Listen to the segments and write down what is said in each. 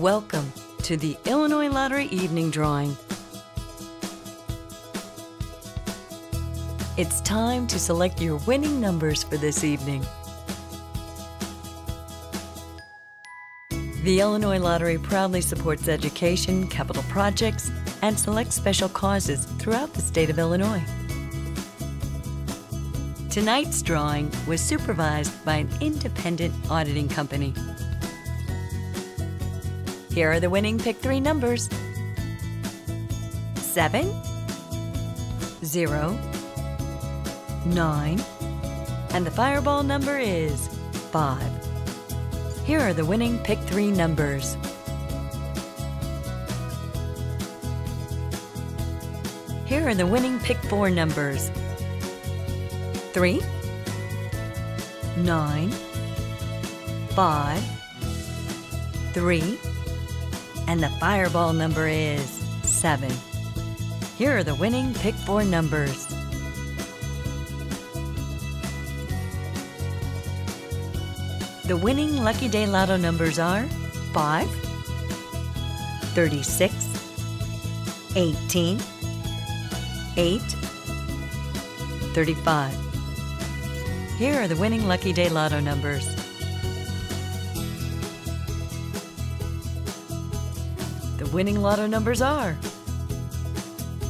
Welcome to the Illinois Lottery Evening Drawing. It's time to select your winning numbers for this evening. The Illinois Lottery proudly supports education, capital projects, and selects special causes throughout the state of Illinois. Tonight's drawing was supervised by an independent auditing company. Here are the winning pick three numbers. 7, 0, 9, and the fireball number is 5. Here are the winning pick three numbers. Here are the winning pick four numbers. 3, 9, 5, 3, and the fireball number is 7. Here are the winning pick four numbers. The winning Lucky Day Lotto numbers are 5, 36, 18, 8, 35. Here are the winning Lucky Day Lotto numbers. Winning lotto numbers are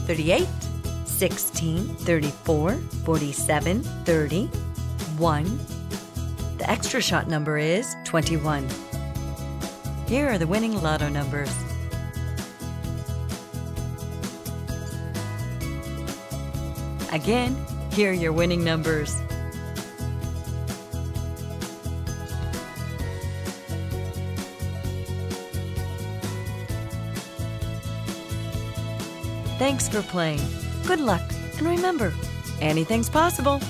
38, 16, 34, 47, 30, 1. The extra shot number is 21. Here are the winning lotto numbers. Again, here are your winning numbers. Thanks for playing. Good luck, and remember, anything's possible.